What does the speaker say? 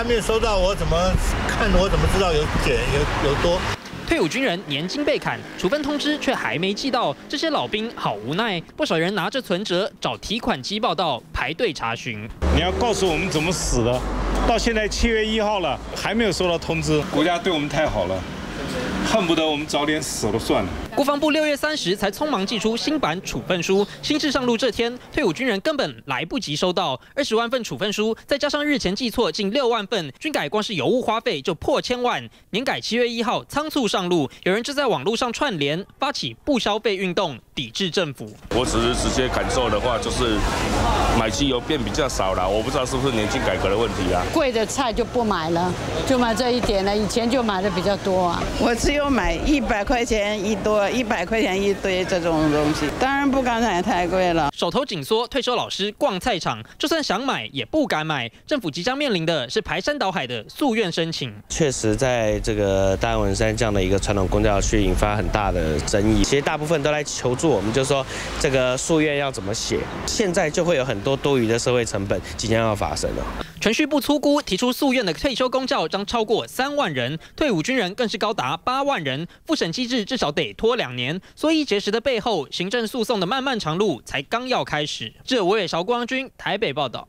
还没有收到，我怎么看？我怎么知道有减有有多？退伍军人年金被砍，处分通知却还没寄到，这些老兵好无奈。不少人拿着存折找提款机报道，排队查询。你要告诉我们怎么死的？到现在七月一号了，还没有收到通知。国家对我们太好了。恨不得我们早点死了算了。国防部六月三十才匆忙寄出新版处分书，新制上路这天，退伍军人根本来不及收到二十万份处分书，再加上日前寄错近六万份，军改光是油物花费就破千万。年改七月一号仓促上路，有人就在网络上串联发起不消费运动，抵制政府。我只是直接感受的话，就是买汽油变比较少了，我不知道是不是年金改革的问题啊。贵的菜就不买了，就买这一点了，以前就买的比较多啊。我只有。就买一百块钱一多，一百块钱一堆这种东西，当然不敢买太贵了。手头紧缩，退休老师逛菜场，就算想买也不敢买。政府即将面临的是排山倒海的诉愿申请。确实，在这个大安文山这样的一个传统公教区引发很大的争议。其实大部分都来求助我们，就说这个诉愿要怎么写。现在就会有很多多余的社会成本即将要发生了。程序部粗估，提出诉愿的退休公教将超过三万人，退伍军人更是高达达八万人。复审机制至少得拖两年，所以结识的背后，行政诉讼的漫漫长路才刚要开始。这我也韶光君台北报道。